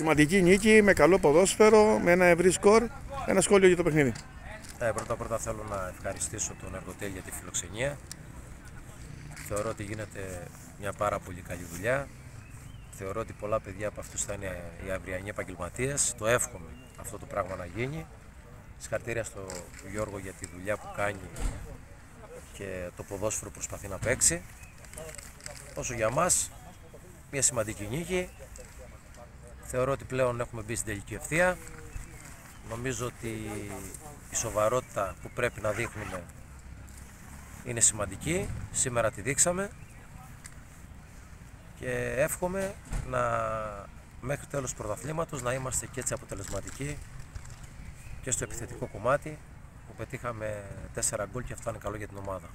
Σημαντική νίκη με καλό ποδόσφαιρο, με ένα ευρύ σκορ. Ένα σχόλιο για το παιχνίδι. Ε, πρώτα πρώτα θέλω να ευχαριστήσω τον Εργοτέλ για τη φιλοξενία. Θεωρώ ότι γίνεται μια πάρα πολύ καλή δουλειά. Θεωρώ ότι πολλά παιδιά από αυτούς θα είναι οι αυριανοί επαγγελματίες. Το εύχομαι αυτό το πράγμα να γίνει. Συγχαρητήρια στον Γιώργο για τη δουλειά που κάνει και το ποδόσφαιρο που προσπαθεί να παίξει. Όσο για μας, μια σημαντική νίκη. Θεωρώ ότι πλέον έχουμε μπει στην τελική ευθεία. Νομίζω ότι η σοβαρότητα που πρέπει να δείχνουμε είναι σημαντική. Σήμερα τη δείξαμε και εύχομαι να μέχρι τέλος του πρωταθλήματος να είμαστε και έτσι αποτελεσματικοί και στο επιθετικό κομμάτι που πετύχαμε 4 γκολ και αυτό είναι καλό για την ομάδα.